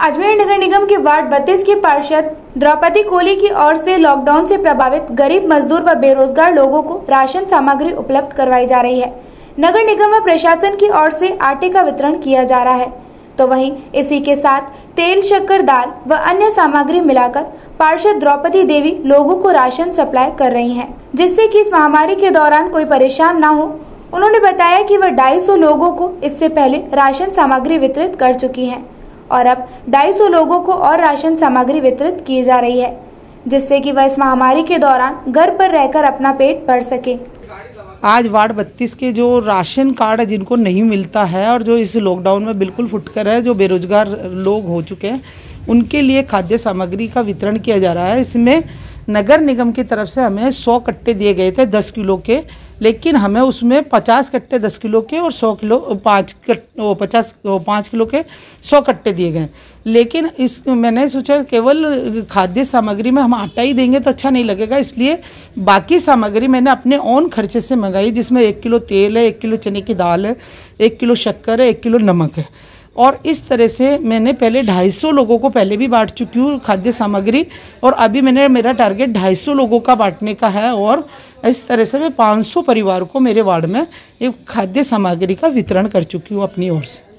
अजमेर नगर निगम के वार्ड बत्तीस की पार्षद द्रौपदी कोहली की ओर से लॉकडाउन से प्रभावित गरीब मजदूर व बेरोजगार लोगों को राशन सामग्री उपलब्ध करवाई जा रही है। नगर निगम व प्रशासन की ओर से आटे का वितरण किया जा रहा है। तो वहीं इसी के साथ तेल शक्कर दाल व अन्य सामग्री मिलाकर पार्षद द्रौपदी देवी लोगों को राशन सप्लाई कर रही हैं, जिससे कि इस महामारी के दौरान कोई परेशान न हो उन्होंने बताया कि वह ढाई सौ लोगों को इससे पहले राशन सामग्री वितरित कर चुकी हैं। और अब ढाई सौ लोगों को और राशन सामग्री वितरित की जा रही है, जिससे कि वह इस महामारी के दौरान घर पर रहकर अपना पेट भर सके। आज वार्ड बत्तीस के जो राशन कार्ड है, जिनको नहीं मिलता है और जो इस लॉकडाउन में बिल्कुल फुटकर है, जो बेरोजगार लोग हो चुके हैं, उनके लिए खाद्य सामग्री का वितरण किया जा रहा है। इसमें नगर निगम की तरफ़ से हमें 100 कट्टे दिए गए थे 10 किलो के, लेकिन हमें उसमें 50 कट्टे 10 किलो के और 100 किलो, पाँच कट पचास पाँच किलो के 100 कट्टे दिए गए। लेकिन इस, मैंने सोचा केवल खाद्य सामग्री में हम आटा ही देंगे तो अच्छा नहीं लगेगा, इसलिए बाकी सामग्री मैंने अपने ओन खर्चे से मंगाई, जिसमें एक किलो तेल है, एक किलो चने की दाल है, एक किलो शक्कर है, एक किलो नमक है। और इस तरह से मैंने पहले 250 लोगों को पहले भी बांट चुकी हूँ खाद्य सामग्री और अभी मैंने, मेरा टारगेट 250 लोगों का बांटने का है और इस तरह से मैं 500 परिवार को मेरे वार्ड में एक खाद्य सामग्री का वितरण कर चुकी हूँ अपनी ओर से।